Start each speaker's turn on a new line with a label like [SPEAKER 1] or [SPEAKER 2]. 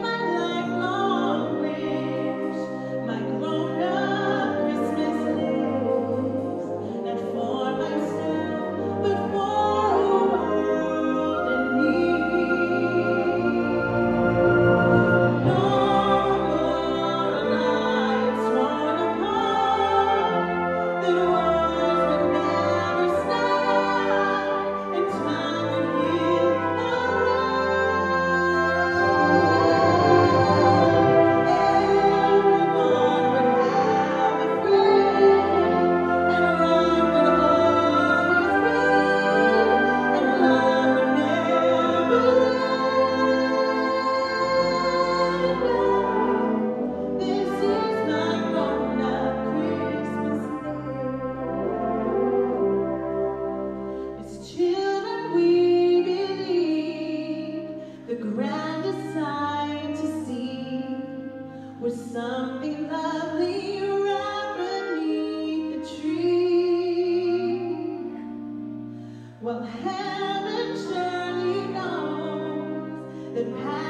[SPEAKER 1] my lifelong that